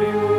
you.